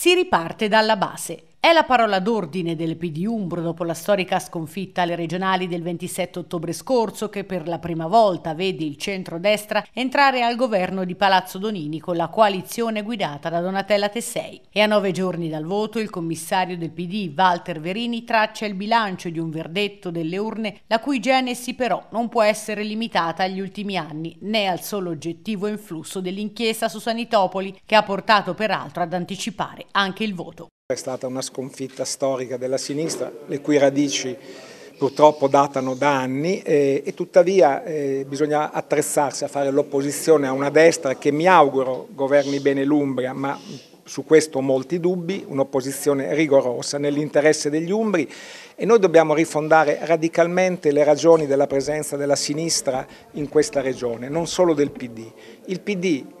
Si riparte dalla base. È la parola d'ordine del PD Umbro dopo la storica sconfitta alle regionali del 27 ottobre scorso che per la prima volta vede il centro-destra entrare al governo di Palazzo Donini con la coalizione guidata da Donatella Tessei. E a nove giorni dal voto il commissario del PD Walter Verini traccia il bilancio di un verdetto delle urne la cui genesi però non può essere limitata agli ultimi anni né al solo oggettivo influsso dell'inchiesta su Sanitopoli che ha portato peraltro ad anticipare anche il voto. È stata una sconfitta storica della sinistra, le cui radici purtroppo datano da anni e, e tuttavia eh, bisogna attrezzarsi a fare l'opposizione a una destra che mi auguro governi bene l'Umbria, ma su questo ho molti dubbi, un'opposizione rigorosa nell'interesse degli Umbri e noi dobbiamo rifondare radicalmente le ragioni della presenza della sinistra in questa regione, non solo del PD. Il PD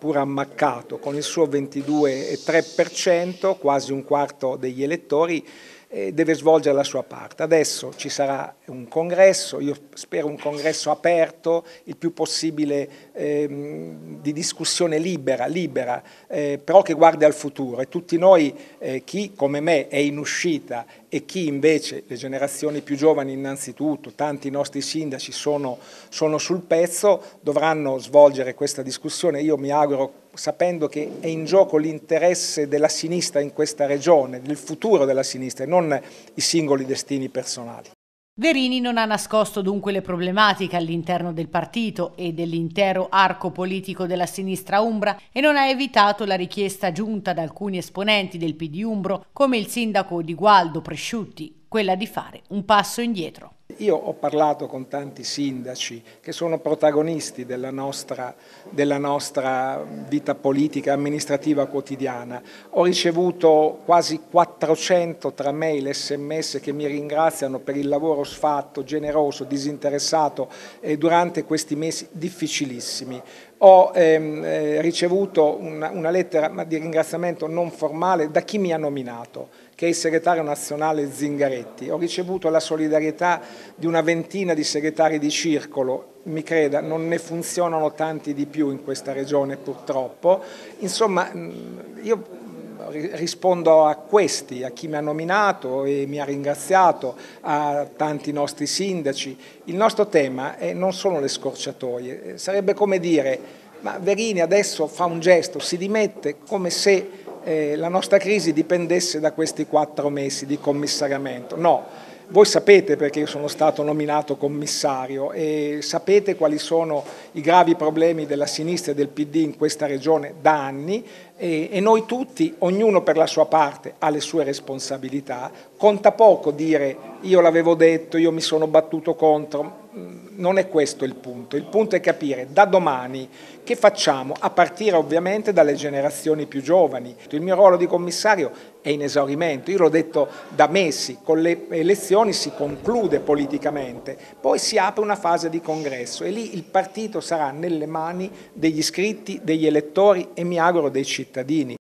pur ammaccato con il suo 22,3%, quasi un quarto degli elettori, eh, deve svolgere la sua parte. Adesso ci sarà un congresso, io spero un congresso aperto, il più possibile ehm, di discussione libera, libera eh, però che guardi al futuro e tutti noi, eh, chi come me è in uscita e chi invece, le generazioni più giovani innanzitutto, tanti nostri sindaci sono, sono sul pezzo, dovranno svolgere questa discussione. Io mi auguro sapendo che è in gioco l'interesse della sinistra in questa regione, del futuro della sinistra e non i singoli destini personali. Verini non ha nascosto dunque le problematiche all'interno del partito e dell'intero arco politico della sinistra Umbra e non ha evitato la richiesta giunta da alcuni esponenti del PD Umbro, come il sindaco di Gualdo Presciutti, quella di fare un passo indietro. Io ho parlato con tanti sindaci che sono protagonisti della nostra, della nostra vita politica e amministrativa quotidiana. Ho ricevuto quasi 400 tra mail e sms che mi ringraziano per il lavoro sfatto, generoso, disinteressato eh, durante questi mesi difficilissimi. Ho ehm, eh, ricevuto una, una lettera di ringraziamento non formale da chi mi ha nominato, che è il segretario nazionale Zingaretti. Ho ricevuto la solidarietà di una ventina di segretari di circolo, mi creda, non ne funzionano tanti di più in questa regione purtroppo. Insomma, io rispondo a questi, a chi mi ha nominato e mi ha ringraziato, a tanti nostri sindaci. Il nostro tema è non sono le scorciatoie, sarebbe come dire ma Verini adesso fa un gesto, si dimette come se eh, la nostra crisi dipendesse da questi quattro mesi di commissariamento. No, voi sapete perché io sono stato nominato commissario e sapete quali sono i gravi problemi della sinistra e del PD in questa regione da anni e, e noi tutti, ognuno per la sua parte, ha le sue responsabilità. Conta poco dire io l'avevo detto, io mi sono battuto contro, non è questo il punto, il punto è capire da domani che facciamo, a partire ovviamente dalle generazioni più giovani. Il mio ruolo di commissario è in esaurimento, io l'ho detto da mesi, con le elezioni si conclude politicamente, poi si apre una fase di congresso e lì il partito sarà nelle mani degli iscritti, degli elettori e mi auguro dei cittadini.